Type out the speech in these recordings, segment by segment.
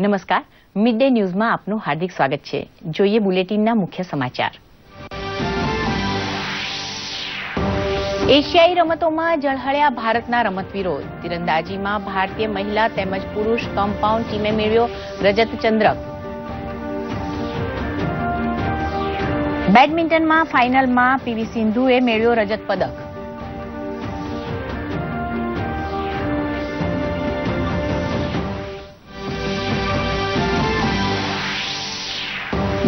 નમસ્કાર mid day ન્યૂઝમાં આપનું હાર્દિક સ્વાગત છે. જોઈએ બુલેટિનના મુખ્ય સમાચાર. એશિયાઈ રમતોમાં ઝળહળ્યા ભારતના રમતવીરો તીરંદાજીમાં ભારતીય મહિલા તેમજ પુરુષ કમ્પાઉન્ડ ટીમે મેળવ્યો રજત ચંદ્રક. બેડમિન્ટનમાં ફાઇનલમાં પીવી સિંધુએ મેળવ્યો રજત પદક.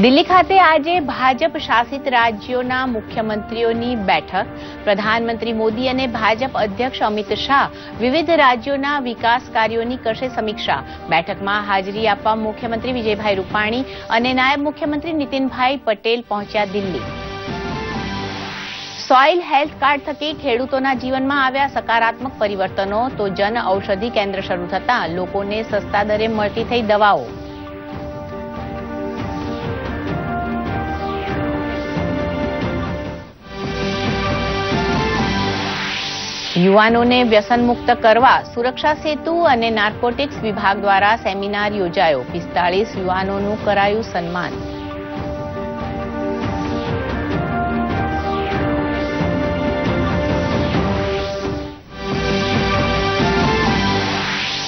દિલ્હી ખાતે આજે ભાજપ શાસિત રાજ્યોના મુખ્યમંત્રીઓની બેઠક. પ્રધાનમંત્રી મોદી અને ભાજપ અધ્યક્ષ અમિત શાહ વિવિધ રાજ્યોના વિકાસ કાર્યોની કરશે સમીક્ષા. બેઠકમાં હાજરી આપવા મુખ્યમંત્રી વિજયભાઈ રૂપાણી અને નાયબ મુખ્યમંત્રી નીતિનભાઈ પટેલ પહોંચ્યા દિલ્હી. સોઇલ હેલ્થ કાર્ડ થકી ખેડૂતોના જીવનમાં આવ્યા સકારાત્મક પરિવર્તનો તો જન ઔષધિ કેન્દ્ર શરૂ થતાં લોકોને સસ્તા દરે મળતી થઈ દવાઓ. યુવાનોને વ્યસનમુક્ત કરવા સુરક્ષા સેતુ અને નાર્કોટિક્સ વિભાગ દ્વારા સેમિનાર યોજાયો. પિસ્તાળીસ યુવાનોનું કરાયું સન્માન.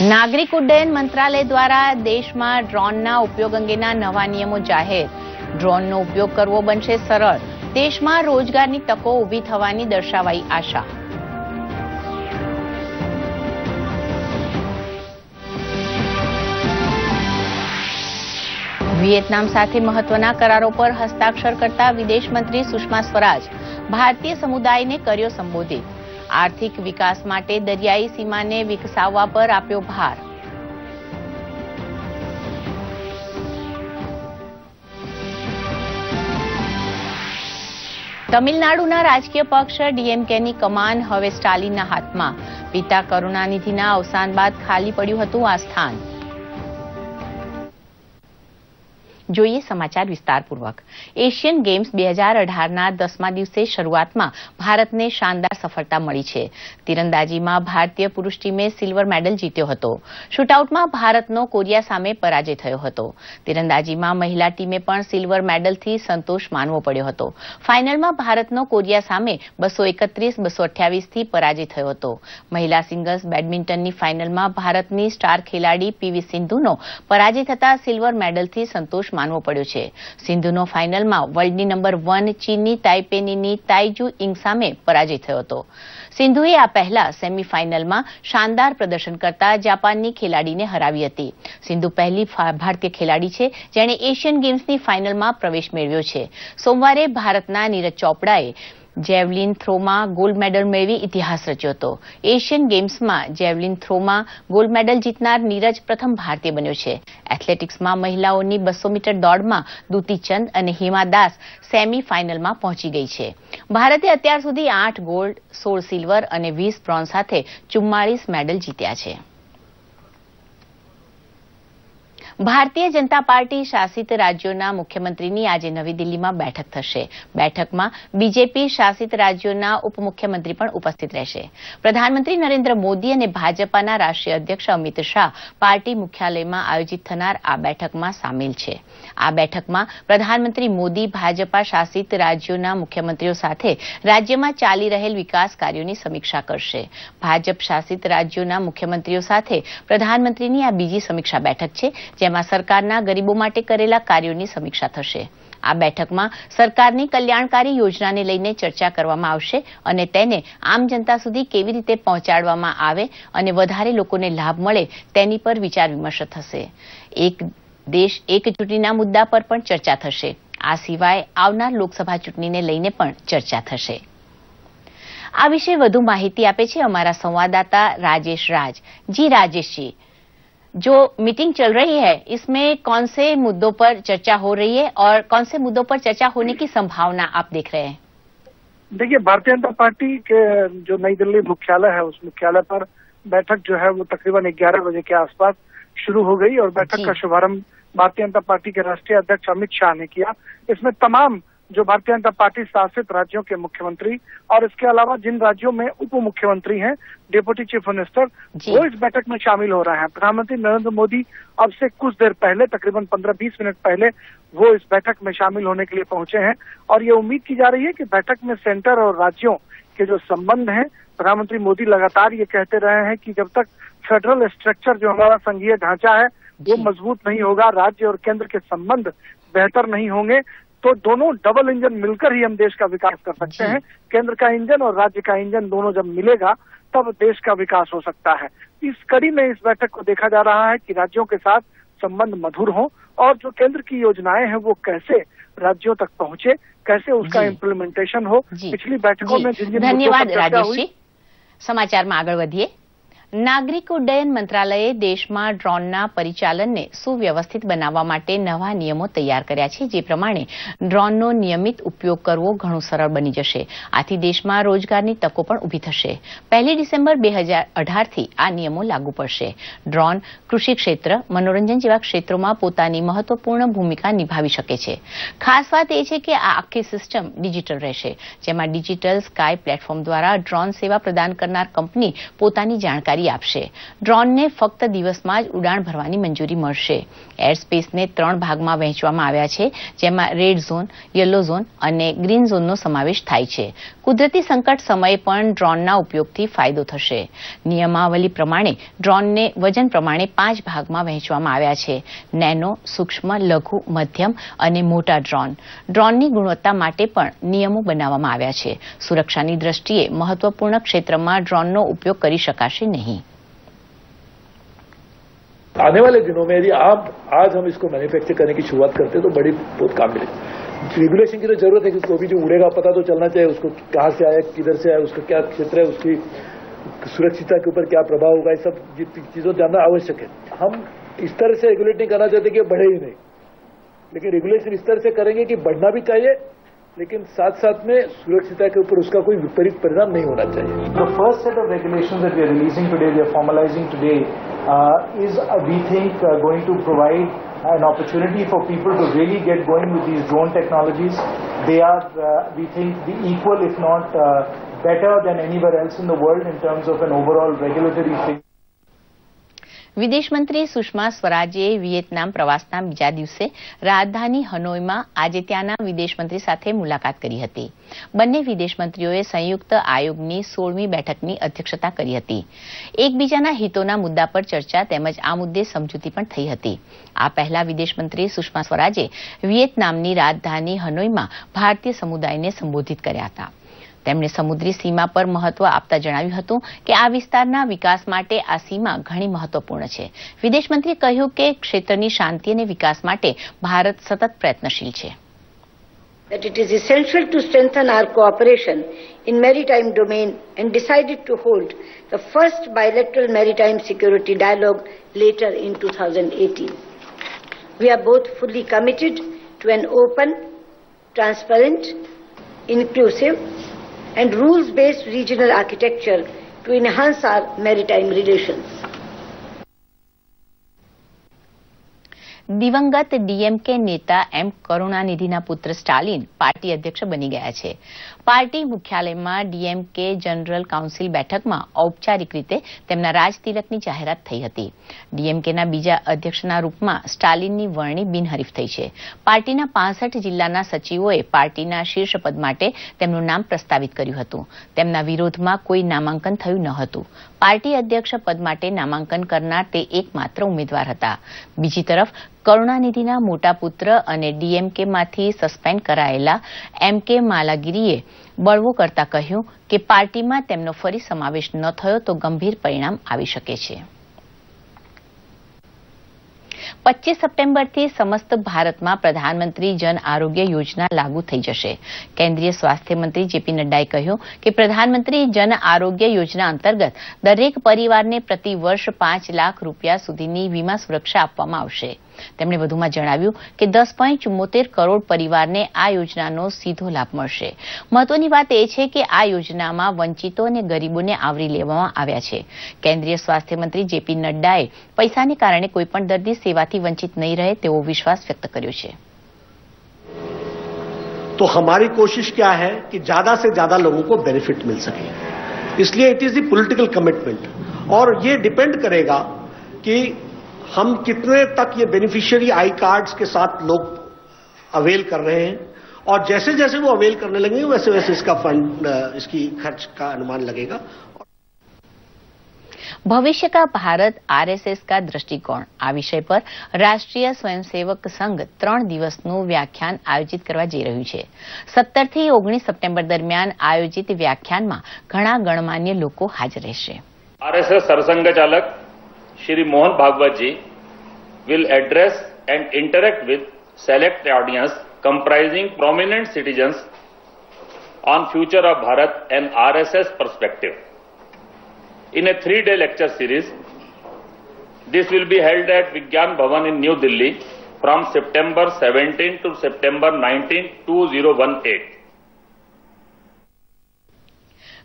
નાગરિક ઉડ્ડયન મંત્રાલય દ્વારા દેશમાં ડ્રોનના ઉપયોગ અંગેના નવા નિયમો જાહેર. ડ્રોનનો ઉપયોગ કરવો બનશે સરળ. દેશમાં રોજગારની તકો ઊભી થવાની દર્શાવાઈ આશા. વિયેતનામ સાથે મહત્વના કરારો પર હસ્તાક્ષર કરતા વિદેશ સુષ્મા સ્વરાજ ભારતીય સમુદાયને કર્યો સંબોધિત. આર્થિક વિકાસ માટે દરિયાઈ સીમાને વિકસાવવા પર આપ્યો ભાર. તમિલનાડુના રાજકીય પક્ષ ડીએમકેની કમાન હવે સ્ટાલિનના હાથમાં. પિતા કરુણાનિધિના અવસાન બાદ ખાલી પડ્યું હતું આ સ્થાન. જોઈએ સમાચાર વિસ્તારપૂર્વક. એશિયન ગેમ્સ બે હજાર અઢારના દસમા દિવસે શરૂઆતમાં ભારતને શાનદાર સફળતા મળી છે. તીરંદાજીમાં ભારતીય પુરુષ ટીમે સિલ્વર મેડલ જીત્યો હતો. શૂટઆઉટમાં ભારતનો કોરિયા સામે પરાજય થયો હતો. તીરંદાજીમાં મહિલા ટીમે પણ સિલ્વર મેડલથી સંતોષ માનવો પડ્યો હતો. ફાઇનલમાં ભારતનો કોરિયા સામે બસો એકત્રીસ, બસો અઠ્યાવીસથી પરાજય થયો હતો. મહિલા સિંગલ્સ બેડમિન્ટનની ફાઇનલમાં ભારતની સ્ટાર ખેલાડી પીવી સિંધુનો પરાજય થતા સિલ્વર મેડલથી સંતોષ માનવો પડ્યો છે. સિંધુનો ફાઇનલમાં વર્લ્ડની નંબર વન ચીનની તાઇપેનીની તાઇજુ ઇંગ સામે પરાજય થયો હતો. સિંધુએ આ પહેલા સેમીફાઇનલમાં શાનદાર પ્રદર્શન કરતા જાપાનની ખેલાડીને હરાવી હતી. સિંધુ પહેલી ભારતીય ખેલાડી છે જેણે એશિયન ગેમ્સની ફાઇનલમાં પ્રવેશ મેળવ્યો છે. સોમવારે ભારતના નીરજ ચોપડાએ જેવલિન થ્રોમાં ગોલ્ડ મેડલ મેળવી ઇતિહાસ રચ્યો હતો. એશિયન ગેમ્સમાં જેવલિન થ્રોમાં ગોલ્ડ મેડલ જીતનાર નીરજ પ્રથમ ભારતીય બન્યો છે. એથ્લેટિક્સમાં મહિલાઓની બસો મીટર દોડમાં દુતીચંદ અને હિમા દાસ સેમી ફાઇનલમાં પહોંચી ગઈ છે. ભારતે અત્યાર સુધી આઠ ગોલ્ડ, સોળ સિલ્વર અને વીસ બ્રોન્ઝ સાથે ચુમ્માળીસ મેડલ જીત્યા છે. ભારતીય જનતા પાર્ટી શાસિત રાજ્યોના મુખ્યમંત્રીની આજે નવી દિલ્હીમાં બેઠક થશે. બેઠકમાં બીજેપી શાસિત રાજ્યોના ઉપમુખ્યમંત્રી પણ ઉપસ્થિત રહેશે. પ્રધાનમંત્રી નરેન્દ્ર મોદી અને ભાજપાના રાષ્ટ્રીય અધ્યક્ષ અમિત શાહ પાર્ટી મુખ્યાલયમાં આયોજિત થનાર આ બેઠકમાં સામેલ છે. આ બેઠકમાં પ્રધાનમંત્રી મોદી ભાજપા શાસિત રાજ્યોના મુખ્યમંત્રીઓ સાથે રાજ્યમાં ચાલી રહેલ વિકાસ કાર્યોની સમીક્ષા કરશે. ભાજપ શાસિત રાજ્યોના મુખ્યમંત્રીઓ સાથે પ્રધાનમંત્રીની આ બીજી સમીક્ષા બેઠક છે, જેમાં સરકારના ગરીબો માટે કરેલા કાર્યોની સમીક્ષા થશે. આ બેઠકમાં સરકારની કલ્યાણકારી યોજનાને લઈને ચર્ચા કરવામાં આવશે અને તેને આમ જનતા સુધી કેવી રીતે પહોંચાડવામાં આવે અને વધારે લોકોને લાભ મળે તેની પર વિચાર વિમર્શ થશે. એક દેશ એક ચૂંટણીના મુદ્દા પર પણ ચર્ચા થશે આ સિવાય આવનાર લોકસભા ચૂંટણીને લઈને પણ ચર્ચા થશે આ વિશે વધુ માહિતી આપે છે અમારા સંવાદદાતા રાજેશ રાજ જી રાજેશજી जो मीटिंग चल रही है इसमें कौन से मुद्दों पर चर्चा हो रही है और कौन से मुद्दों पर चर्चा होने की संभावना आप देख रहे हैं देखिए भारतीय जनता पार्टी के जो नई दिल्ली मुख्यालय है उस मुख्यालय पर बैठक जो है वो तकरीबन 11 बजे के आसपास शुरू हो गई और बैठक जी। का शुभारंभ भारतीय जनता पार्टी के राष्ट्रीय अध्यक्ष अमित शाह ने किया। इसमें तमाम जो भारतीय जनता पार्टी शासित राज्यों के मुख्यमंत्री और इसके अलावा जिन राज्यों में उप मुख्यमंत्री हैं डिप्टी चीफ मिनिस्टर वो इस बैठक में शामिल हो रहे हैं। प्रधानमंत्री नरेंद्र मोदी अब से कुछ देर पहले तकरीबन 15-20 मिनट पहले वो इस बैठक में शामिल होने के लिए पहुँचे हैं और ये उम्मीद की जा रही है कि बैठक में सेंटर और राज्यों के जो संबंध हैं प्रधानमंत्री मोदी लगातार ये कहते रहे हैं कि जब तक फेडरल स्ट्रक्चर जो हमारा संघीय ढांचा है वो मज़बूत नहीं होगा राज्य और केंद्र के संबंध बेहतर नहीं होंगे तो दोनों डबल इंजन मिलकर ही हम देश का विकास कर सकते हैं। केंद्र का इंजन और राज्य का इंजन दोनों जब मिलेगा तब देश का विकास हो सकता है। इस कड़ी में इस बैठक को देखा जा रहा है कि राज्यों के साथ संबंध मधुर हो और जो केंद्र की योजनाएँ हैं वो कैसे राज्यों तक पहुँचे कैसे उसका इम्प्लीमेंटेशन हो। पिछली बैठकों में जिन जिन धन्यवाद राजेश जी। समाचार में आगे बढ़िए નાગરિક ઉડ્ડયન મંત્રાલયે દેશમાં ડ્રોનના પરિચાલનને સુવ્યવસ્થિત બનાવવા માટે નવા નિયમો તૈયાર કર્યા છે, જે પ્રમાણે ડ્રોનનો નિયમિત ઉપયોગ કરવો ઘણું સરળ બની જશે. આથી દેશમાં રોજગારની તકો પણ ઊભી થશે. પહેલી ડિસેમ્બર બે હજાર અઢારથી આ નિયમો લાગુ પડશે. ડ્રોન કૃષિ ક્ષેત્ર મનોરંજન જેવા ક્ષેત્રોમાં પોતાની મહત્વપૂર્ણ ભૂમિકા નિભાવી શકે છે. ખાસ વાત એ છે કે આ આખી સિસ્ટમ ડિજિટલ રહેશે, જેમાં ડિજિટલ સ્કાય પ્લેટફોર્મ દ્વારા ડ્રોન સેવા પ્રદાન કરનાર કંપની પોતાની જાણકારી આપશે. ડ્રોનને ફક્ત દિવસમાં જ ઉડાણ ભરવાની મંજૂરી મળશે. એર સ્પેસને ત્રણ ભાગમાં વહેંચવામાં આવ્યા છે, જેમાં રેડ ઝોન, યલો ઝોન અને ગ્રીન ઝોનનો સમાવેશ થાય છે. કુદરતી સંકટ સમયે પણ ડ્રોનના ઉપયોગથી ફાયદો થશે. નિયમાવલી પ્રમાણે ડ્રોનને વજન પ્રમાણે પાંચ ભાગમાં વહેંચવામાં આવ્યા છે. નેનો, સૂક્ષ્મ, લઘુ, મધ્યમ અને મોટા ડ્રોન. ડ્રોનની ગુણવત્તા માટે પણ નિયમો બનાવવામાં આવ્યા છે. સુરક્ષાની દ્રષ્ટિએ મહત્વપૂર્ણ ક્ષેત્રમાં ડ્રોનનો ઉપયોગ કરી શકાશે નહીં. आने वाले दिनों में यदि आप, आज हम इसको मैन्युफैक्चर करने की शुरुआत करते हैं तो बड़ी बहुत काम मिलेगी। रेगुलेशन की तो ज़रूरत है कि उसको भी जो उड़ेगा, पता तो चलना चाहिए, उसको कहाँ से आया, किधर से आया, उसका क्या क्षेत्र है, उसकी सुरक्षितता के ऊपर क्या प्रभाव होगा, ये सब चीज़ों जानना आवश्यक है। हम इस तरह से रेगुलेट नहीं करना चाहते कि बढ़े ही नहीं। लेकिन रेगुलेशन इस तरह से करेंगे कि बढ़ना भी चाहिए लेकिन साथ साथ में सुरक्षितता के ऊपर उसका कोई विपरीत परिणाम नहीं होना चाहिए The first set of regulations that we are releasing today, we are formalizing today, uh, is uh, we think uh, going to provide an opportunity for people to really get going with these drone technologies. They are, uh, we think, the equal, if not uh, better than anywhere else in the world in terms of an overall regulatory framework. વિદેશ મંત્રી સુષ્મા સ્વરાજે Vietnam પ્રવાસના બીજા દિવસે રાજધાની હનોઈમાં આજે ત્યાંના વિદેશ મંત્રી સાથે મુલાકાત કરી હતી. બંને વિદેશ મંત્રીઓએ સંયુક્ત આયોગની સોળમી બેઠકની અધ્યક્ષતા કરી હતી. એકબીજાના હિતોના મુદ્દા પર ચર્ચા તેમજ આ મુદ્દે સમજૂતી પણ થઈ હતી. આ પહેલા વિદેશ મંત્રી સુષ્મા સ્વરાજે વિયેતનામની રાજધાની હનોઈમાં ભારતીય સમુદાયને સંબોધિત કર્યા હતા. તેમણે સમુદ્રી સીમા પર મહત્વ આપતા જણાવ્યું હતું કે આ વિસ્તારના વિકાસ માટે આ સીમા ઘણી મહત્વપૂર્ણ છે વિદેશ મંત્રીએ કહ્યું કે ક્ષેત્રની શાંતિ અને વિકાસ માટે ભારત સતત પ્રયત્નશીલ છે that it is essential to strengthen our cooperation in maritime domain and decided to hold the first bilateral maritime security dialogue later in 2018. We are both fully committed to an open, transparent, inclusive and rules-based regional architecture to enhance our maritime relations. દિવંગત ડીએમકે નેતા એમ કરુણાનિધિના પુત્ર Stalin party અધ્યક્ષ બની ગયા છે party મુખ્યાલયમાં DMK general council બેઠકમાં ઔપચારિક રીતે તેમના રાજતિલકની જાહેરાત થઈ હતી. ડીએમકેના બીજા અધ્યક્ષના રૂપમાં સ્ટાલિનની વરણી બિનહરીફ થઈ છે. પાર્ટીના પાંસઠ જિલ્લાના સચિવોએ પાર્ટીના શીર્ષ પદ માટે તેમનું નામ પ્રસ્તાવિત કર્યું હતું. તેમના વિરોધમાં કોઈ નામાંકન થયું ન હતું. પાર્ટી અધ્યક્ષ પદ માટે નામાંકન કરનાર તે એકમાત્ર ઉમેદવાર હતા. બીજી તરફ કરુણાનિધિના મોટા પુત્ર અને ડીએમકેમાંથી સસ્પેન્ડ કરાયેલા એમ કે માલાગીરીએ બળવો કરતા કહ્યું કે પાર્ટીમાં તેમનો ફરી સમાવેશ ન થયો તો ગંભીર પરિણામ આવી શકે છે. પચીસ સપ્ટેમ્બરથી સમસ્ત ભારતમાં પ્રધાનમંત્રી જન આરોગ્ય યોજના લાગુ થઈ જશે. કેન્દ્રીય સ્વાસ્થ્ય મંત્રી જેપી નડ્ડાએ કહ્યું કે પ્રધાનમંત્રી જન આરોગ્ય યોજના અંતર્ગત દરેક પરિવારને પ્રતિ વર્ષ પાંચ લાખ રૂપિયા સુધીની વીમા સુરક્ષા આપવામાં આવશે. તેમણે વધુમાં જણાવ્યું કે દસ પોઈન્ટ ચુમ્મોતેર કરોડ પરિવારને આ યોજનાનો સીધો લાભ મળશે મહત્વની વાત એ છે કે આ યોજનામાં વંચિતો અને ગરીબોને આવરી લેવામાં આવ્યા છે કેન્દ્રીય સ્વાસ્થ્ય મંત્રી જેપી નડ્ડાએ પૈસાને કારણે કોઈપણ દર્દી સેવાથી વંચિત નહીં રહે તેવો વિશ્વાસ વ્યક્ત કર્યો છે तो हमारी कोशिश क्या है कि ज्यादा से ज्यादा लोगों को बेनिफिट मिल सके इसलिए it is the political commitment और ये डिपेंड करेगा कि हम कितने तक ये बेनिफिशियरी आई कार्ड्स के साथ लोग अवेल कर रहे हैं और जैसे जैसे वो अवेल करने लगेंगे वैसे वैसे इसका फंड अ, इसकी खर्च का अनुमान लगेगा भविष्य का भारत आरएसएस का दृष्टिकोण આ વિષય પર રાષ્ટ્રીય સ્વયંસેવક સંઘ ત્રણ દિવસનું વ્યાખ્યાન આયોજિત કરવા જઈ રહ્યું છે સત્તરથી ઓગણીસ સપ્ટેમ્બર દરમિયાન આયોજિત વ્યાખ્યાનમાં ઘણા ગણમાન્ય લોકો હાજર રહેશે आरएसएस सरसंघ चालक Shri Mohan Bhagwaji will address and interact with select audience comprising prominent citizens on future of Bharat and RSS perspective. In a three-day lecture series, this will be held at Vigyan Bhavan in New Delhi from September 17 to September 19, 2018.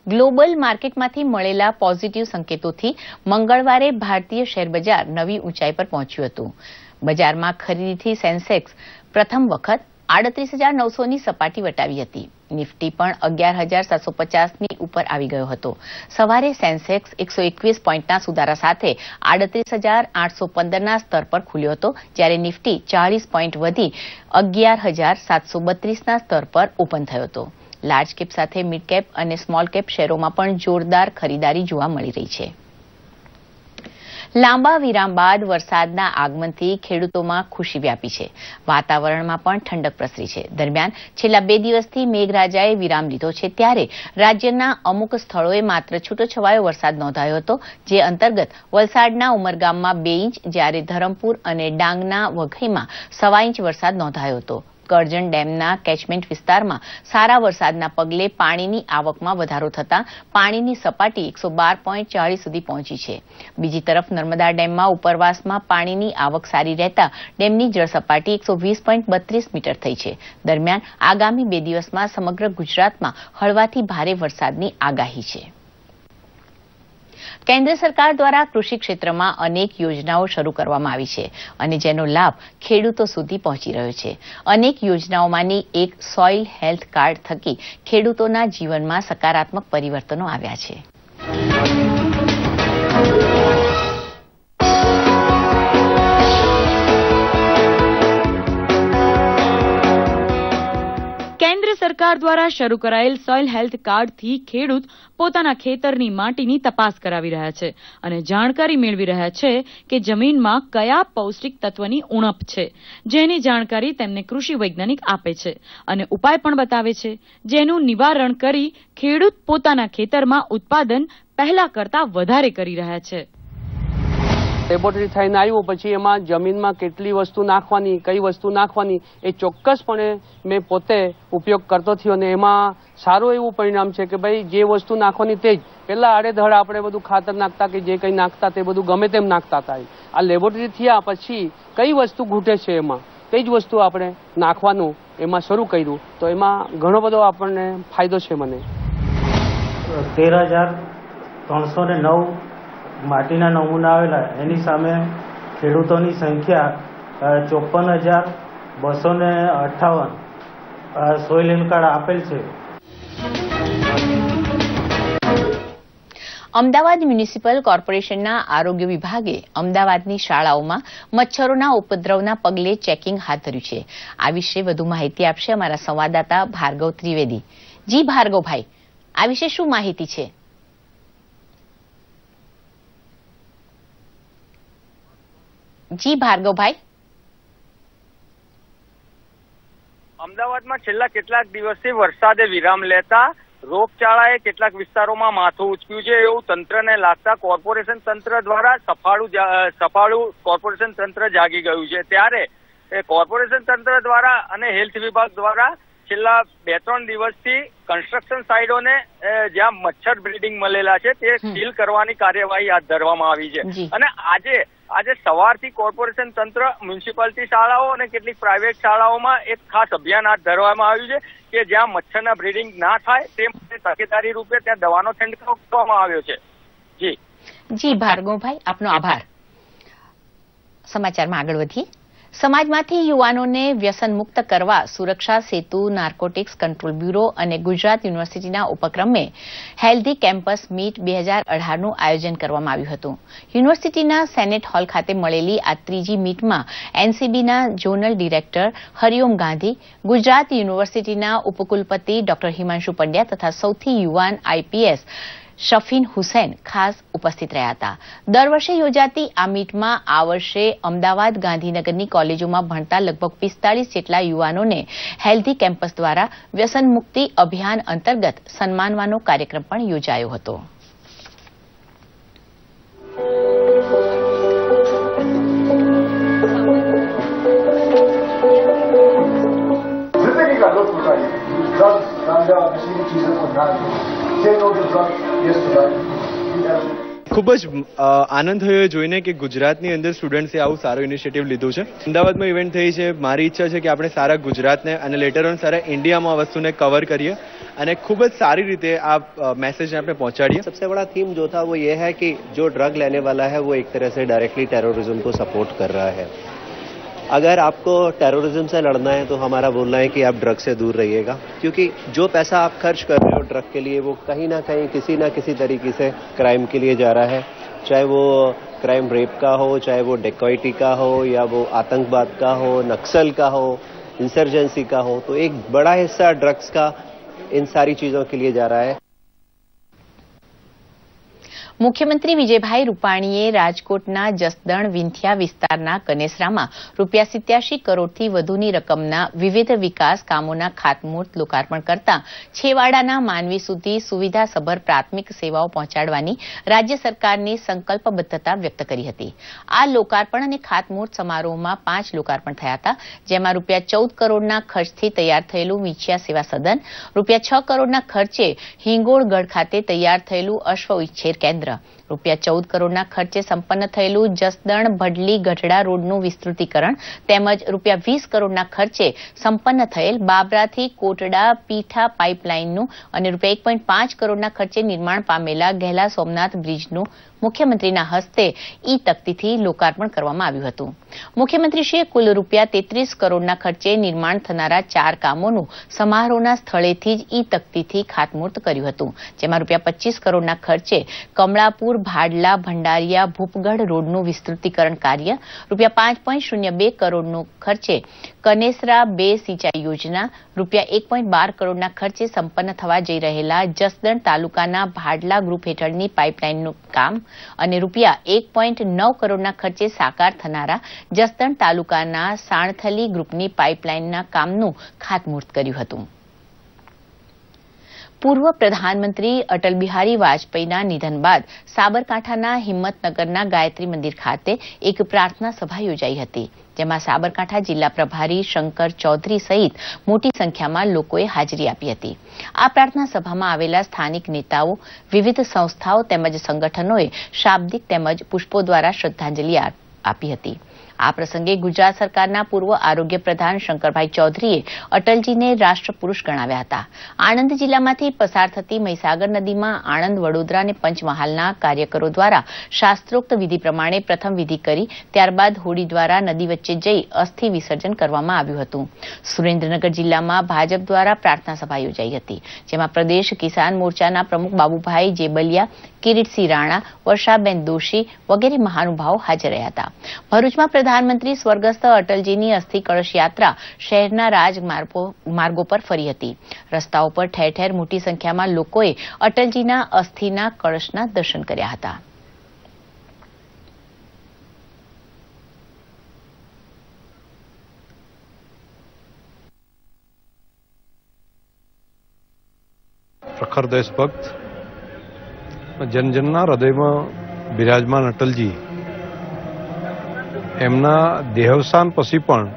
Global માર્કેટમાંથી મળેલા positive સંકેતોથી મંગળવારે ભારતીય શેરબજાર નવી ઊંચાઈ પર પહોંચ્યું હતું. બજારમાં ખરીદીથી સેન્સેક્સ પ્રથમ વખત આડત્રીસ હજાર નવસોની સપાટી વટાવી હતી. નિફ્ટી પણ અગિયાર હજાર સાતસો પચાસની ઉપર આવી ગયો હતો. સવારે સેન્સેક્સ એકસો એકવીસ પોઈન્ટના સુધારા સાથે આડત્રીસ હજાર આઠસો પંદરના સ્તર પર ખુલ્યો હતો, જ્યારે નિફ્ટી ચાળીસ પોઈન્ટ વધી અગિયાર હજાર સાતસો બત્રીસના સ્તર પર ઓપન થયો હતો. લાર્જ કેપ સાથે મિડ કેપ અને સ્મોલ કેપ શેરોમાં પણ જોરદાર ખરીદારી જોવા મળી રહી છે. લાંબા વિરામ બાદ વરસાદના આગમનથી ખેડૂતોમાં ખુશી વ્યાપી છે. વાતાવરણમાં પણ ઠંડક પ્રસરી છે. દરમિયાન છેલ્લા બે દિવસથી મેઘરાજાએ વિરામ લીધો છે ત્યારે રાજ્યના અમુક સ્થળોએ માત્ર છૂટોછવાયો વરસાદ નોંધાયો હતો, જે અંતર્ગત વલસાડના ઉમરગામમાં બે ઇંચ, જ્યારે ધરમપુર અને ડાંગના વઘઈમાં સવા ઇંચ વરસાદ નોંધાયો હતો. કરજણ ડેમના કેચમેન્ટ વિસ્તારમાં સારા વરસાદના પગલે પાણીની આવકમાં વધારો થતાં પાણીની સપાટી એકસો સુધી પહોંચી છે. બીજી તરફ નર્મદા ડેમમાં ઉપરવાસમાં પાણીની આવક સારી રહેતા ડેમની જળ સપાટી એકસો મીટર થઈ છે. દરમિયાન આગામી બે દિવસમાં સમગ્ર ગુજરાતમાં હળવાથી ભારે વરસાદની આગાહી છે. કેન્દ્ર સરકાર દ્વારા કૃષિ ક્ષેત્રમાં અનેક યોજનાઓ શરૂ કરવામાં આવી છે અને જેનો લાભ ખેડૂતો સુધી પહોંચી રહ્યો છે. અનેક યોજનાઓમાંની એક સોઇલ હેલ્થ કાર્ડ થકી ખેડૂતોના જીવનમાં સકારાત્મક પરિવર્તનો આવ્યા છે. સરકાર દ્વારા શરૂ કરાયેલ સોઇલ હેલ્થ કાર્ડથી ખેડૂત પોતાના ખેતરની માટીની તપાસ કરાવી રહ્યા છે અને જાણકારી મેળવી રહ્યા છે કે જમીનમાં કયા પૌષ્ટિક તત્વની ઉણપ છે, જેની જાણકારી તેમને કૃષિ વૈજ્ઞાનિક આપે છે અને ઉપાય પણ બતાવે છે, જેનું નિવારણ કરી ખેડૂત પોતાના ખેતરમાં ઉત્પાદન પહેલા કરતા વધારે કરી રહ્યા છે. લેબોરેટરી થઈને આવ્યું. પછી એમાં જમીનમાં કેટલી વસ્તુ નાખવાની, કઈ વસ્તુ નાખવાની, એ ચોક્કસપણે મેં પોતે ઉપયોગ કરતો થયો અને એમાં સારું એવું પરિણામ છે કે ભાઈ, જે વસ્તુ નાખવાની તે જ. પેલા આડેધડ આપણે બધું ખાતર નાખતા કે જે કંઈ નાખતા તે બધું ગમે તેમ નાખતા હતા આ લેબોરેટરી થયા પછી કઈ વસ્તુ ઘૂંટે છે એમાં? તે જ વસ્તુ આપણે નાખવાનું એમાં શરૂ કર્યું. તો એમાં ઘણો બધો આપણને ફાયદો છે મને. તેર હજાર ત્રણસો ને નવ માટીના નમૂના આવેલા, એની સામે ખેડૂતોની સંખ્યા ચોપન હજાર બસો ને અઠ્ઠાવન સોઇલ હેલ્થ આપેલ છે. અમદાવાદ મ્યુનિસિપલ કોર્પોરેશનના આરોગ્ય વિભાગે અમદાવાદની શાળાઓમાં મચ્છરોના ઉપદ્રવના પગલે ચેકિંગ હાથ ધર્યું છે. આ વિશે વધુ માહિતી આપશે અમારા સંવાદદાતા ભાર્ગવ ત્રિવેદી. જી ભાર્ગવભાઈ, આ વિશે શું માહિતી છે? જી ભાર્ગવભાઈ. અમદાવાદમાં છેલ્લા કેટલાક દિવસથી વરસાદે વિરામ લેતા રોગચાળાએ કેટલાક વિસ્તારોમાં માથું ઉચક્યું છે એવું તંત્રને લાગતા કોર્પોરેશન તંત્ર દ્વારા સફાળું સફાળું કોર્પોરેશન તંત્ર જાગી ગયું છે. ત્યારે એ કોર્પોરેશન તંત્ર દ્વારા અને હેલ્થ વિભાગ દ્વારા છેલ્લા બે ત્રણ દિવસથી કન્સ્ટ્રક્શન સાઇડોને જ્યાં મચ્છર બ્રિડિંગ મળેલા છે તે સીલ કરવાની કાર્યવાહી હાથ ધરવામાં આવી છે. અને આજે આજે સવારથી કોર્પોરેશન તંત્ર, મ્યુનિસિપાલિટી શાળાઓ અને કેટલીક પ્રાઇવેટ શાળાઓમાં એક ખાસ અભિયાન હાથ ધરવામાં આવ્યું છે કે જ્યાં મચ્છરના બ્રીડિંગ ના થાય તે માટે તકેદારી રૂપે ત્યાં દવાનો છંટકાવ કરવામાં આવ્યો છે. જી. જી, ભાર્ગવભાઈ, આપનો આભાર. સમાચારમાં આગળ વધીએ. સમાજમાંથી યુવાનોને વ્યસન મુક્ત કરવા સુરક્ષા સેતુ, નાર્કોટિક્સ કંટ્રોલ બ્યુરો અને ગુજરાત યુનિવર્સિટીના ઉપક્રમે હેલ્ધી કેમ્પસ મીટ બે હજાર અઢારનું આયોજન કરવામાં આવ્યું હતું. યુનિવર્સિટીના સેનેટ હોલ ખાતે મળેલી આ ત્રીજી મીટમાં એનસીબીના ઝોનલ ડિરેક્ટર હરિઓમ ગાંધી, ગુજરાત યુનિવર્સિટીના ઉપકુલપતિ ડોક્ટર હિમાંશુ પંડ્યા તથા સૌથી યુવાન આઈપીએસ શફીન હુસૈન ખાસ ઉપસ્થિત રહ્યા હતા દર વર્ષે યોજાતી આ મીટમાં આ વર્ષે અમદાવાદ ગાંધીનગરની કોલેજોમાં ભણતા લગભગ પિસ્તાળીસ જેટલા યુવાનોને હેલ્ધી કેમ્પસ દ્વારા વ્યસન મુક્તિ અભિયાન અંતર્ગત સન્માનવાનો કાર્યક્રમ પણ યોજાયો હતો जिंदगी का लुत्फ उठाइए ड्रग्स गांजा नशीली चीजों को ना से no to drugs yes to life ખૂબ જ અ, આનંદ થયો એ જોઈને કે ગુજરાતની અંદર સ્ટુડન્ટ્સે આવું સારો ઇનિશિયેટિવ લીધું છે અમદાવાદમાં ઇવેન્ટ થઈ છે મારી ઈચ્છા છે કે આપણે સારા ગુજરાતને અને લેટર ઓન સારા ઇન્ડિયામાં આ વસ્તુને કવર કરીએ અને ખૂબ જ સારી રીતે આ મેસેજને આપણે પહોંચાડીએ सबसे बड़ा थीम जो था वो ये है कि जो ड्रग लेने वाला है वो एक तरह से डायरेक्टली टेररिज्म को सपोर्ट कर रहा है अगर आपको टेररिज्म से लड़ना है तो हमारा बोलना है कि आप ड्रग से दूर रहिएगा। क्योंकि जो पैसा आप खर्च कर रहे हो ड्रग के लिए, वो कहीं ना कहीं किसी ना किसी तरीके से क्राइम के लिए जा रहा है। चाहे वो क्राइम रेप का हो, चाहे वो डेकोइटी का हो, या वो आतंकवाद का हो, नक्सल का हो इंसर्जेंसी का हो तो एक बड़ा हिस्सा ड्रग्स का इन सारी चीज़ों के लिए जा रहा है। મુખ્યમંત્રી વિજયભાઈ રૂપાણીએ રાજકોટના જસદણ વિંથિયા વિસ્તારના કનેસરામાં રૂપિયા સિત્યાસી કરોડથી વધુની રકમના વિવિધ વિકાસ કામોના ખાતમુહૂર્ત લોકાર્પણ કરતા છેવાડાના માનવી સુધી સુવિધાસભર પ્રાથમિક સેવાઓ પહોંચાડવાની રાજ્ય સરકારની સંકલ્પબદ્ધતા વ્યક્ત કરી હતી. આ લોકાર્પણ અને ખાતમુહૂર્ત સમારોહમાં પાંચ લોકાર્પણ થયા હતા, જેમાં રૂપિયા ચૌદ કરોડના ખર્ચથી તૈયાર થયેલું વિંછિયા સેવા સદન, રૂપિયા છ કરોડના ખર્ચે હિંગોળગઢ ખાતે તૈયાર થયેલું અશ્વ ઉચ્છેર કેન્દ્ર રૂપિયા ચૌદ કરોડના ખર્ચે સંપન્ન થયેલું જસદણ ભડલી ગઢડા રોડનું વિસ્તૃતીકરણ તેમજ રૂપિયા વીસ કરોડના ખર્ચે સંપન્ન થયેલ બાબરાથી કોટડા પીઠા પાઇપલાઇનનું અને રૂપિયા એક કરોડના ખર્ચે નિર્માણ પામેલા ગહેલા સોમનાથ બ્રિજનું મુખ્યમંત્રીના હસ્તે ઈ તકતીથી લોકાર્પણ કરવામાં આવ્યું હતું. મુખ્યમંત્રીશ્રીએ કુલ રૂપિયા તેત્રીસ કરોડના ખર્ચે નિર્માણ થનારા ચાર કામોનું સમારોહના સ્થળેથી જ ઈ તકતીથી ખાતમુહૂર્ત કર્યું હતું, જેમાં રૂપિયા પચીસ કરોડના ખર્ચે કમળાપુર, ભાડલા, ભંડારિયા, ભૂપગઢ રોડનું વિસ્તૃતીકરણ કાર્ય, રૂપિયા પાંચ પોઈન્ટ શૂન્ય બે કરોડનું ખર્ચે કનેસરા બે સિંચાઈ યોજના, રૂપિયા એક પોઈન્ટ બાર કરોડના ખર્ચે સંપન્ન થવા જઈ રહેલા જસદણ તાલુકાના ભાડલા ગ્રુપ હેઠળની પાઇપલાઇનનું કામ અને રૂપિયા એક પોઈન્ટ નવ કરોડના ખર્ચે સાકાર થનારા જસદણ તાલુકાના સાણથલી ગ્રુપની પાઇપલાઇનના કામનું ખાતમુહૂર્ત કર્યું હતું. પૂર્વ પ્રધાનમંત્રી અટલ બિહારી વાજપેયીના નિધન બાદ સાબરકાંઠાના હિંમતનગરના ગાયત્રી મંદિર ખાતે એક પ્રાર્થના સભા યોજાઈ હતી, જેમાં સાબરકાંઠા જિલ્લા પ્રભારી શંકર ચૌધરી સહિત મોટી સંખ્યામાં લોકોએ હાજરી આપી હતી. આ પ્રાર્થના સભામાં આવેલા સ્થાનિક નેતાઓ, વિવિધ સંસ્થાઓ તેમજ સંગઠનોએ શાબ્દિક તેમજ પુષ્પો દ્વારા શ્રદ્ધાંજલિ આપી હતી. આ પ્રસંગે ગુજરાત સરકારના પૂર્વ આરોગ્ય પ્રધાન શંકરભાઈ ચૌધરીએ અટલજીને રાષ્ટ્રપુરુષ ગણાવ્યા હતા. આણંદ જિલ્લામાંથી પસાર થતી મહીસાગર નદીમાં આણંદ, વડોદરા અને પંચમહાલના કાર્યકરો દ્વારા શાસ્ત્રોક્ત વિધિ પ્રમાણે પ્રથમ વિધિ કરી, ત્યારબાદ હોડી દ્વારા નદી વચ્ચે જઈ અસ્થિ વિસર્જન કરવામાં આવ્યું હતું. સુરેન્દ્રનગર જિલ્લામાં ભાજપ દ્વારા પ્રાર્થના સભા યોજાઈ હતી, જેમાં પ્રદેશ કિસાન મોરચાના પ્રમુખ બાબુભાઈ જેબલિયા કિરીટસિંહ રાણા, વર્ષાબેન દોશી વગેરે મહાનુભાવો હાજર રહ્યા હતા. ભરૂચમાં પ્રધાનમંત્રી સ્વર્ગસ્થ અટલજીની અસ્થિ કળશ યાત્રા શહેરના રાજમાર્ગો પર ફરી હતી. રસ્તાઓ પર ઠેર ઠેર મોટી સંખ્યામાં લોકોએ અટલજીના અસ્થિના કળશના દર્શન કર્યા હતા. પ્રખર દેશભક્ત જનજનના હૃદયમાં બિરાજમાન અટલજી, એમના દેહવસાન પછી પણ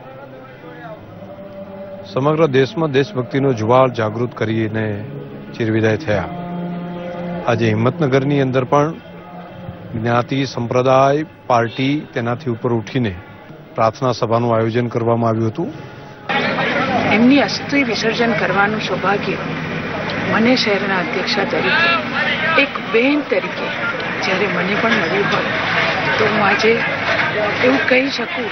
સમગ્ર દેશમાં દેશભક્તિનો જુવાળ જાગૃત કરીને ચિરવિદાય થયા. આજે હિંમતનગરની અંદર પણ જ્ઞાતિ, સંપ્રદાય, પાર્ટી તેનાથી ઉપર ઉઠીને પ્રાર્થના સભાનું આયોજન કરવામાં આવ્યું હતું. એમની અસ્થિ વિસર્જન કરવાનું સૌભાગ્ય. મને શહેરના અધ્યક્ષા તરીકે, એક બહેન તરીકે, જ્યારે મને પણ મળ્યું હોય, તો હું આજે એવું કહી શકું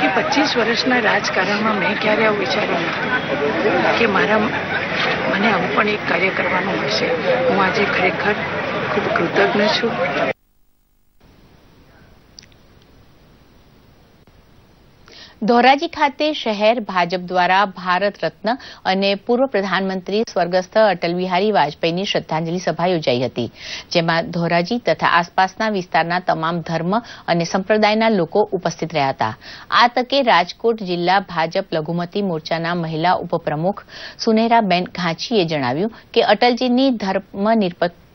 કે પચીસ વર્ષના રાજકારણમાં મેં ક્યારે આવું વિચાર્યું નથી કે મારા મને આવું પણ એક કાર્ય કરવાનું મળશે. હું આજે ખરેખર ખૂબ કૃતજ્ઞ છું. ધોરાજી ખાતે શહેર ભાજપ દ્વારા ભારત રત્ન અને પૂર્વ પ્રધાનમંત્રી સ્વર્ગસ્થ અટલ બિહારી વાજપેયીની શ્રદ્ધાંજલિ સભા યોજાઈ હતી, જેમાં ધોરાજી તથા આસપાસના વિસ્તારના તમામ ધર્મ અને સંપ્રદાયના લોકો ઉપસ્થિત રહ્યા હતા. આ તકે રાજકોટ જિલ્લા ભાજપ લઘુમતી મોરચાના મહિલા ઉપપ્રમુખ સુનેરાબેન ઘાંચીએ જણાવ્યું કે અટલજીની ધર્મ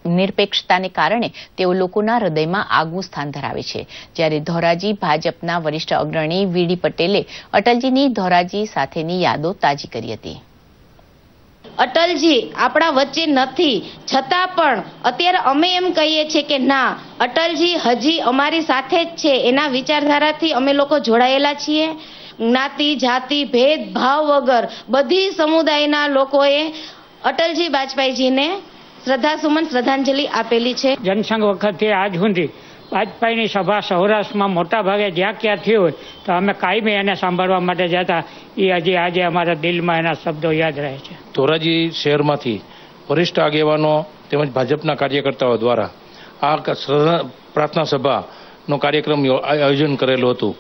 નિરપેક્ષતાને કારણે તેઓ લોકોના હૃદયમાં આગવું સ્થાન ધરાવે છે. જ્યારે ધોરાજી ભાજપના વરિષ્ઠ અગ્રણી વીડી પટેલે અટલજીની ધોરાજી સાથેની યાદો તાજી કરી હતી. અટલજી, આપણા વચ્ચે નથી. છતાં પણ અત્યારે અમે એમ કહીએ છીએ કે ના, અટલજી હજી અમારી સાથે જ છે. એના વિચારધારાથી અમે લોકો જોડાયેલા છીએ. જ્ઞાતિ, જાતિ, ભેદભાવ વગર બધી સમુદાયના લોકોએ અટલજી વાજપેયીજીને શ્રદ્ધાસુમન શ્રદ્ધાંજલિ આપેલી છે. જનસંઘ વખતથી આજ સુધી વાજપેયીની સભા સૌરાષ્ટ્રમાં મોટા ભાગે જ્યાં ક્યાં થઈ હોય તો અમે કાયમી એને સાંભળવા માટે જતા એ હજી આજે અમારા દિલમાં એના શબ્દો યાદ રહે છે. ધોરાજી શહેરમાંથી વરિષ્ઠ આગેવાનો તેમજ ભાજપના કાર્યકર્તાઓ દ્વારા આ પ્રાર્થના સભાનો કાર્યક્રમ આયોજન કરેલું હતું.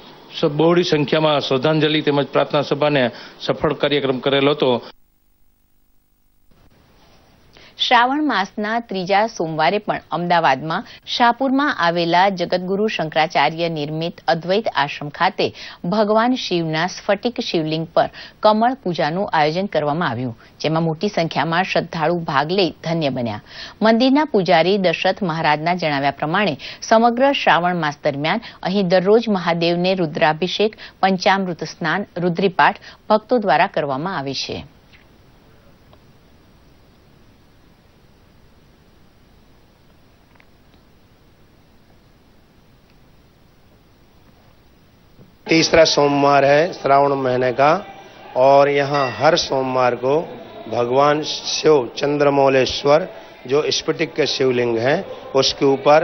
બહોળી સંખ્યામાં શ્રદ્ધાંજલિ તેમજ પ્રાર્થના સભાને સફળ કાર્યક્રમ કરેલો હતો. શ્રાવણ માસના ત્રીજા સોમવારે પણ અમદાવાદમાં શાહપુરમાં આવેલા જગતગુરુ શંકરાચાર્ય નિર્મિત અદ્વૈત આશ્રમ ખાતે ભગવાન શિવના સ્ફટિક શિવલિંગ પર કમળ પૂજાનું આયોજન કરવામાં આવ્યું, જેમાં મોટી સંખ્યામાં શ્રદ્ધાળુ ભાગ લઈ ધન્ય બન્યા. મંદિરના પૂજારી દશરથ મહારાજના જણાવ્યા પ્રમાણે સમગ્ર શ્રાવણ માસ દરમિયાન અહીં દરરોજ મહાદેવને રુદ્રાભિષેક, પંચામૃત સ્નાન, રુદ્રીપાઠ ભક્તો દ્વારા કરવામાં આવે છે. तीसरा सोमवार है श्रावण महीने का और यहाँ हर सोमवार को भगवान शिव चंद्रमौलेश्वर जो स्फटिक के शिवलिंग हैं, उसके ऊपर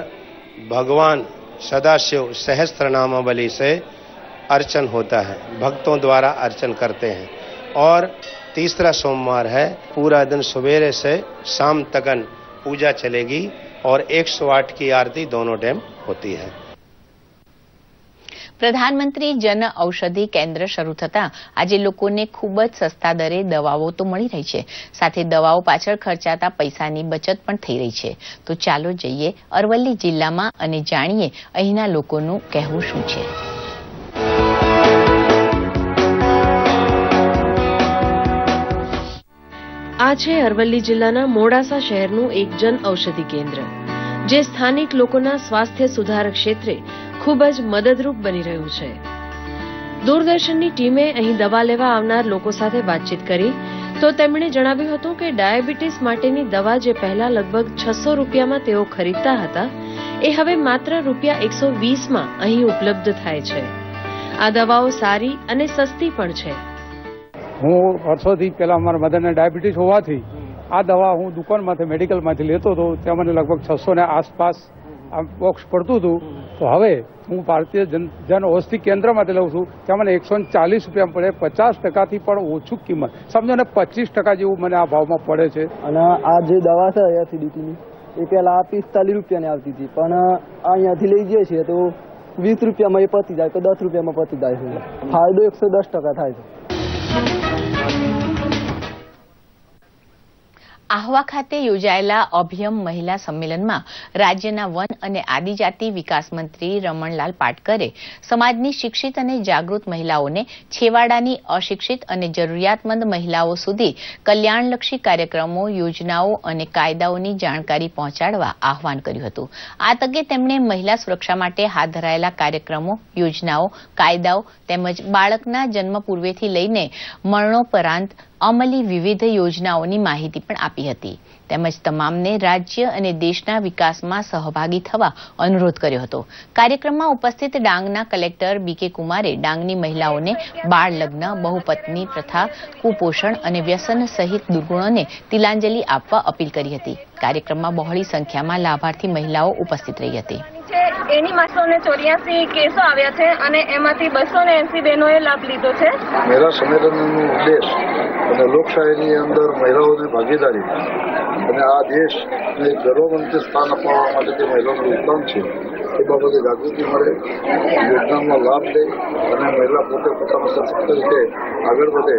भगवान सदाशिव सहस्त्र नामावली से अर्चन होता है, भक्तों द्वारा अर्चन करते हैं। और तीसरा सोमवार है, पूरा दिन सवेरे से शाम तकन पूजा चलेगी और 108 की आरती दोनों टाइम होती है। પ્રધાનમંત્રી જન ઔષધિ કેન્દ્ર શરૂ થતાં આજે લોકોને ખૂબ જ સસ્તા દરે દવાઓ તો મળી રહી છે. સાથે દવાઓ પાછળ ખર્ચાતા પૈસાની બચત પણ થઈ રહી છે. તો ચાલો જઈએ અરવલ્લી જિલ્લામાં અને જાણીએ અહીંના લોકોનું કહેવું શું છે. આ છે અરવલ્લી જિલ્લાના મોડાસા શહેરનું એક જન ઔષધિ કેન્દ્ર, જે સ્થાનિક લોકોના સ્વાસ્થ્ય સુધારક ક્ષેત્રે ખૂબ જ મદદરૂપ બની રહ્યું છે. દૂરદર્શનની ટીમે અહીં દવા લેવા આવનાર લોકો સાથે વાતચીત કરી, તો તેમણે જણાવ્યું હતું કે ડાયાબિટીસ માટેની દવા જે પહેલા લગભગ છસો રૂપિયામાં તેઓ ખરીદતા હતા, એ હવે માત્ર રૂપિયા એકસો વીસમાં અહીં ઉપલબ્ધ થાય છે. આ દવાઓ સારી અને સસ્તી પણ છે. હું વર્ષોથી પહેલા અમારા મધરને ડાયાબિટીસ હોવાથી આ દવા હું દુકાનમાંથી, મેડિકલમાંથી લેતો હતો. ત્યાં મને લગભગ છસો ને આસપાસ બોક્સ પડતું હતું. તો હવે હું ભારતીય જન ઔષધિ કેન્દ્રમાંથી લઉં છું, ત્યાં મને એકસો ચાલીસ રૂપિયા પડે પચાસ ટકાથી પણ ઓછું કિંમત. સમજો ને, પચીસ ટકા જેવું મને આ ભાવમાં પડે છે. અને આ જે દવા છે એસિડિટીની એ પહેલા પિસ્તાલીસ રૂપિયાની આવતી હતી, પણ અહીંયાથી લઈ જઈએ છીએ તો વીસ રૂપિયામાં એ પતી જાય, તો દસ રૂપિયામાં પતી જાય છે. ફાયદો એકસો દસ ટકા થાય છે. આહવા ખાતે યોજાયેલા અભિયમ મહિલા સંમેલનમાં રાજ્યના વન અને આદિજાતિ વિકાસ મંત્રી રમણલાલ પાટકરે સમાજની શિક્ષિત અને જાગૃત મહિલાઓને છેવાડાની અશિક્ષિત અને જરૂરિયાતમંદ મહિલાઓ સુધી કલ્યાણલક્ષી કાર્યક્રમો, યોજનાઓ અને કાયદાઓની જાણકારી પહોંચાડવા આહવાન કર્યું હતું. આ તકે તેમણે મહિલા સુરક્ષા માટે હાથ ધરાયેલા કાર્યક્રમો, યોજનાઓ, કાયદાઓ તેમજ બાળકના જન્મ પૂર્વેથી લઈને મરણોપરાંત અમલી વિવિધ યોજનાઓની માહિતી પણ આપી હતી. તેમજ તમામને રાજ્ય અને દેશના વિકાસમાં સહભાગી થવા અનુરોધ કર્યો હતો. કાર્યક્રમમાં ઉપસ્થિત ડાંગના કલેક્ટર બીકે કુમારે ડાંગની મહિલાઓને બાળ લગ્ન બહુપત્ની પ્રથા કુપોષણ અને વ્યસન સહિત દુર્ગુણોને તિલાંજલિ આપવા અપીલ કરી હતી. કાર્યક્રમમાં બહોળી સંખ્યામાં લાભાર્થી મહિલાઓ ઉપસ્થિત રહી હતી. એની માસો ને ચોર્યાસી કેસો આવ્યા છે અને એમાંથી બસો ને એસી બહેનોએ લાભ લીધો છે. મેરા સંમેલનનો ઉદ્દેશ અને લોકશાહીની અંદર મહિલાઓની ભાગીદારી અને આ દેશને એક ગૌરવવંત સ્થાન અપાવવા માટે જે મહિલાનું યોગદાન છે, એ બાબતે જાગૃતિ મળે, યોગદાનનો લાભ લે અને મહિલા પોતે પોતાના સશક્ત રીતે આગળ વધે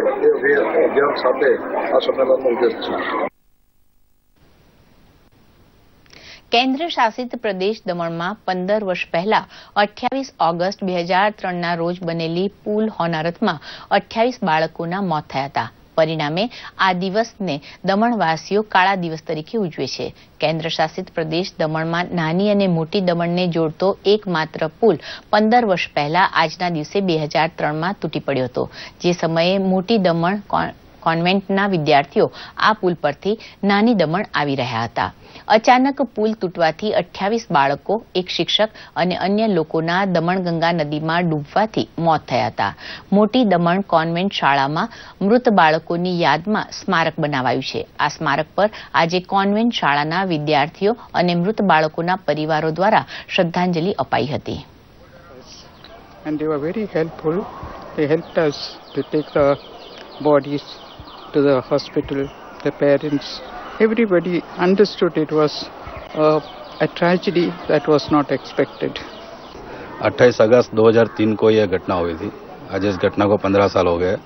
એ અભિયાન સાથે આ સંમેલનનો ઉદ્દેશ છે. કેન્દ્ર શાસિત પ્રદેશ દમણમાં પંદર વર્ષ પહેલા અઠ્યાવીસ ઓગસ્ટ બે હજાર ત્રણના રોજ બનેલી પુલ હોનારતમાં અઠ્યાવીસ બાળકોના મોત થયા હતા. પરિણામે આ દિવસને દમણવાસીઓ કાળા દિવસ તરીકે ઉજવે છે. કેન્દ્ર શાસિત પ્રદેશ દમણમાં નાની અને મોટી દમણને જોડતો એકમાત્ર પુલ પંદર વર્ષ પહેલા આજના દિવસે બે હજાર ત્રણમાં તૂટી પડ્યો હતો. જે સમયે મોટી દમણ કોન્વેન્ટના વિદ્યાર્થીઓ આ પુલ પરથી નાની દમણ આવી રહ્યા હતા. અચાનક પુલ તૂટવાથી અઠ્યાવીસ બાળકો એક શિક્ષક અને અન્ય લોકોના દમણગંગા નદીમાં ડૂબવાથી મોત થયા હતા મોટી દમણ કોન્વેન્ટ શાળામાં મૃત બાળકોની યાદમાં સ્મારક બનાવાયું છે આ સ્મારક પર આજે કોન્વેન્ટ શાળાના વિદ્યાર્થીઓ અને મૃત બાળકોના પરિવારો દ્વારા શ્રદ્ધાંજલિ અપાઈ હતી and they were very helpful. They helped us to take the bodies to the hospital, the parents. Everybody understood it was uh, a tragedy that was not expected. 28 अगस्त 2003 को यह घटना हुई थी आज इस घटना को 15 साल हो गए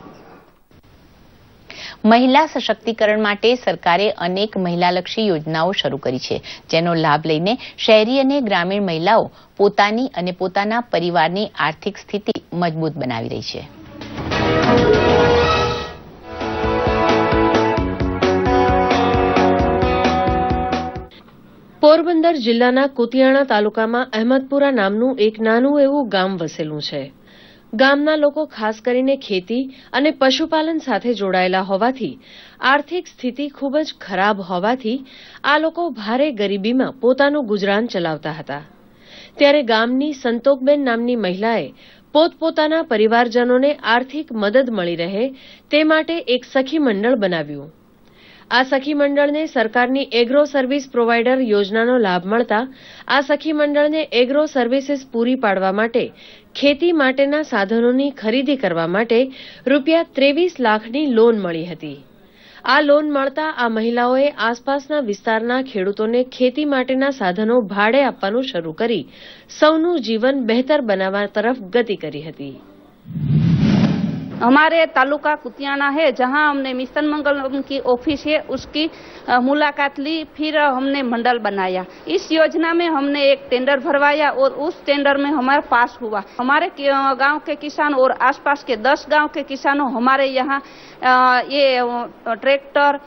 મહિલા સશક્તિકરણ માટે સરકારે અનેક મહિલાલક્ષી યોજનાઓ શરૂ કરી છે જેનો લાભ લઈને શહેરી અને ગ્રામીણ મહિલાઓ પોતાની અને પોતાના પરિવારની આર્થિક સ્થિતિ મજબૂત બનાવી રહી છે પોરબંદર જિલ્લાના કુતિયાણા તાલુકામાં અહેમદપુરા નામનું એક નાનું એવું ગામ વસેલું છે. ગામના લોકો ખાસ કરીને ખેતી અને પશુપાલન સાથે જોડાયેલા હોવાથી, આર્થિક સ્થિતિ ખૂબ જ ખરાબ હોવાથી, આ લોકો ભારે ગરીબીમાં પોતાનું ગુજરાન ચલાવતા હતા. ત્યારે ગામની સંતોકબેન નામની મહિલાએ પોતપોતાના પરિવારજનોને આર્થિક મદદ મળી રહે તે માટે એક સખી મંડળ બનાવ્યું. આ સખી મંડળને સરકારની એગ્રો સર્વિસ પ્રોવાઇડર યોજનાનો લાભ મળતા આ સખી મંડળને એગ્રો સર્વિસીસ પૂરી પાડવા માટે ખેતી માટેના સાધનોની ખરીદી કરવા માટે રૂપિયા ત્રેવીસ લાખની લોન મળી હતી. આ લોન મળતા આ મહિલાઓએ આસપાસના વિસ્તારના ખેડૂતોને ખેતી માટેના સાધનો ભાડે આપવાનું શરૂ કરી સૌનું જીવન બહેતર બનાવવા તરફ ગતિ કરી હતી. हमारे तालुका कुतियाना है, जहाँ हमने मिशन मंगल की ऑफ़िस है, उसकी मुलाकात ली, फिर हमने मंडल बनाया। इस योजना में हमने एक टेंडर भरवाया और उस टेंडर में हमारा पास हुआ। हमारे गाँव के किसान और आसपास के दस गाँव के किसानों, हमारे यहाँ ये ट्रैक्टर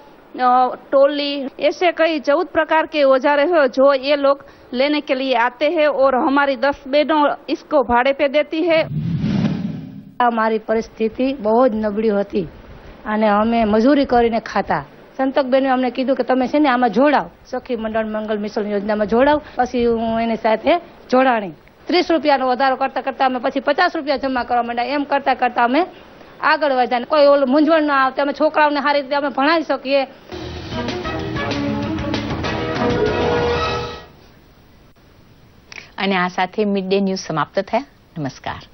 टोली, ऐसे कई चौदह प्रकार के औजारे हैं जो ये लोग लेने के लिए आते हैं और हमारी दस बहनों इसको भाड़े पे देती है। અમારી પરિસ્થિતિ બહુ જ નબળી હતી. અને અમે મજૂરી કરીને ખાતા. સંતકબેને અમને કીધું કે તમે છે ને આમાં જોડાવ. સખી મંડળ મંગલ મિશન યોજનામાં જોડાવ. પછી હું એની સાથે જોડાણી. ત્રીસ રૂપિયાનો વધારો કરતા કરતા અમે પછી પચાસ રૂપિયા જમા કરવા માંડ્યા. એમ કરતા કરતા અમે આગળ વધ્યા. કોઈ ઓલું મૂંઝવણ ના આવતી. અમે છોકરાઓને સારી રીતે અમે ભણાવી શકીએ. અને આ સાથે મિડ ડે ન્યૂઝ સમાપ્ત થયા. નમસ્કાર.